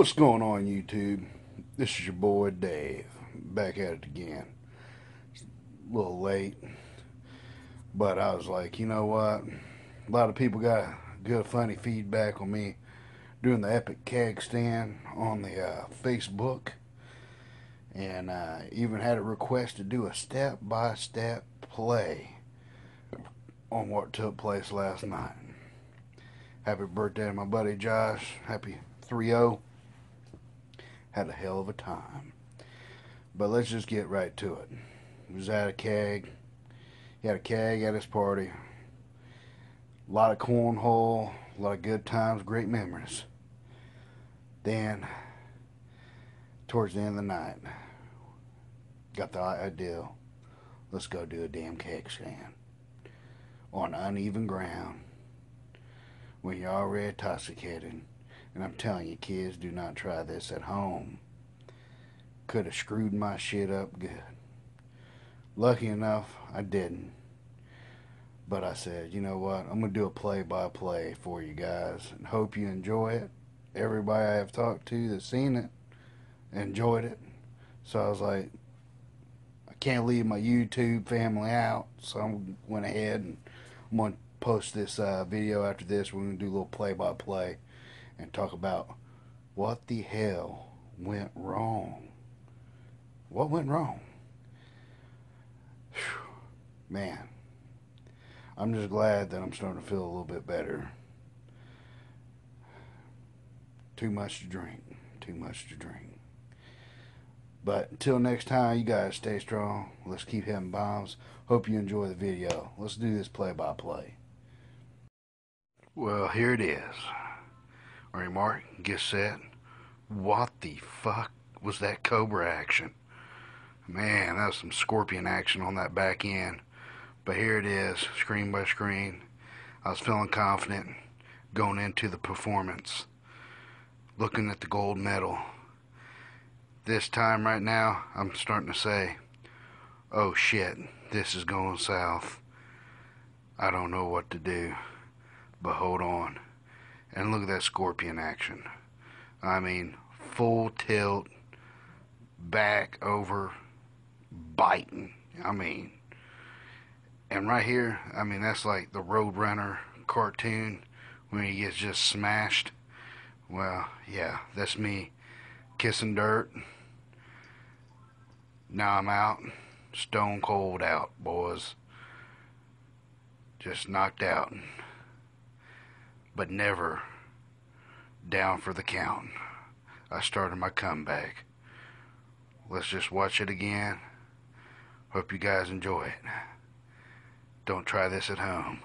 What's going on, YouTube? This is your boy Dave, back at it again. It's a little late, but I was like, you know what? A lot of people got good, funny feedback on me doing the epic keg stand on the uh, Facebook, and I even had a request to do a step-by-step play on what took place last night. Happy birthday to my buddy Josh. Happy 3 0 had a hell of a time. But let's just get right to it. He was at a keg. He had a keg at his party. A lot of cornhole, a lot of good times, great memories. Then, towards the end of the night, got the idea let's go do a damn keg stand on uneven ground when you're already intoxicated and I'm telling you, kids, do not try this at home. Could have screwed my shit up good. Lucky enough, I didn't. But I said, you know what? I'm going to do a play by play for you guys and hope you enjoy it. Everybody I have talked to that's seen it enjoyed it. So I was like, I can't leave my YouTube family out. So I went ahead and I'm going to post this uh, video after this. We're going to do a little play by play and talk about what the hell went wrong. What went wrong? Whew. Man, I'm just glad that I'm starting to feel a little bit better. Too much to drink. Too much to drink. But until next time, you guys stay strong. Let's keep hitting bombs. Hope you enjoy the video. Let's do this play by play. Well, here it is. All right, Mark, get set. What the fuck was that Cobra action? Man, that was some scorpion action on that back end. But here it is, screen by screen. I was feeling confident going into the performance. Looking at the gold medal. This time right now, I'm starting to say, oh shit, this is going south. I don't know what to do. But hold on. And look at that scorpion action. I mean, full tilt, back over, biting. I mean, and right here, I mean, that's like the Roadrunner cartoon when he gets just smashed. Well, yeah, that's me kissing dirt. Now I'm out, stone cold out, boys. Just knocked out but never down for the count. I started my comeback. Let's just watch it again. Hope you guys enjoy it. Don't try this at home.